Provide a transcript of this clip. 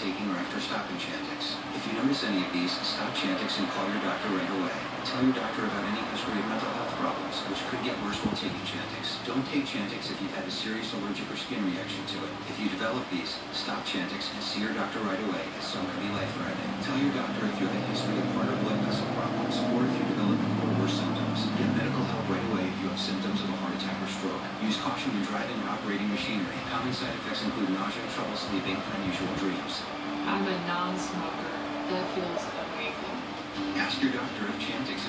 taking or after stopping Chantix. If you notice any of these, stop Chantix and call your doctor right away. Tell your doctor about any history of mental health problems, which could get worse while taking Chantix. Don't take Chantix if you've had a serious allergic or skin reaction to it. If you develop these, stop Chantix and see your doctor right away, as some can be life-threatening. Tell your doctor if you have a history of heart or blood vessel problems, or if you develop more or worse symptoms. Get medical help right away if you have symptoms of a heart attack or stroke. Use caution when driving or operating machinery. Common side effects include nausea, trouble sleeping, and unusual dreams. I'm a non-smoker. That feels amazing. Ask your doctor if Chantix